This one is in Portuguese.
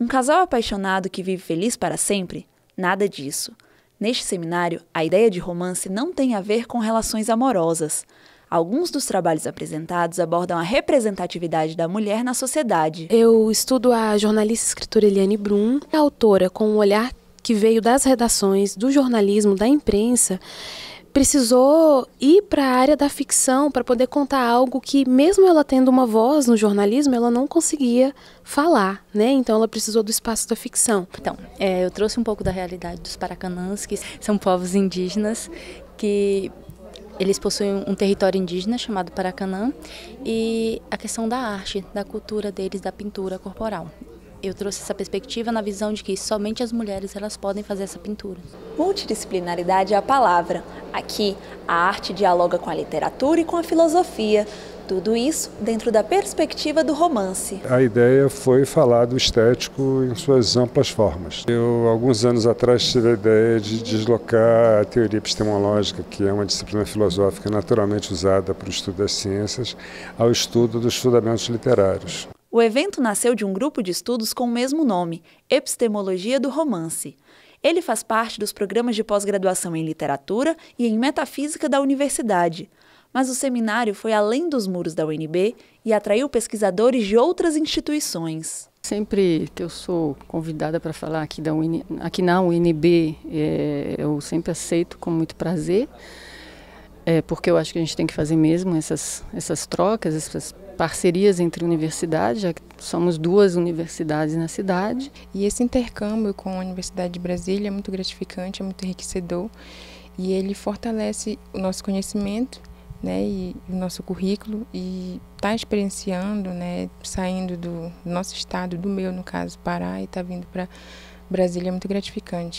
Um casal apaixonado que vive feliz para sempre? Nada disso. Neste seminário, a ideia de romance não tem a ver com relações amorosas. Alguns dos trabalhos apresentados abordam a representatividade da mulher na sociedade. Eu estudo a jornalista e escritora Eliane Brum, autora com um olhar que veio das redações, do jornalismo, da imprensa, precisou ir para a área da ficção para poder contar algo que, mesmo ela tendo uma voz no jornalismo, ela não conseguia falar, né? Então ela precisou do espaço da ficção. Então, é, eu trouxe um pouco da realidade dos Paracanãs, que são povos indígenas que eles possuem um território indígena chamado Paracanã e a questão da arte, da cultura deles, da pintura corporal eu trouxe essa perspectiva na visão de que somente as mulheres elas podem fazer essa pintura. Multidisciplinaridade é a palavra. Aqui, a arte dialoga com a literatura e com a filosofia. Tudo isso dentro da perspectiva do romance. A ideia foi falar do estético em suas amplas formas. Eu, alguns anos atrás, tive a ideia de deslocar a teoria epistemológica, que é uma disciplina filosófica naturalmente usada para o estudo das ciências, ao estudo dos fundamentos literários. O evento nasceu de um grupo de estudos com o mesmo nome, Epistemologia do Romance. Ele faz parte dos programas de pós-graduação em literatura e em metafísica da universidade. Mas o seminário foi além dos muros da UNB e atraiu pesquisadores de outras instituições. Sempre que eu sou convidada para falar aqui, da UN, aqui na UNB, é, eu sempre aceito com muito prazer, é, porque eu acho que a gente tem que fazer mesmo essas, essas trocas, essas parcerias entre universidades, já que somos duas universidades na cidade. E esse intercâmbio com a Universidade de Brasília é muito gratificante, é muito enriquecedor e ele fortalece o nosso conhecimento né, e o nosso currículo e está experienciando, né, saindo do nosso estado, do meu no caso, Pará, e está vindo para Brasília é muito gratificante.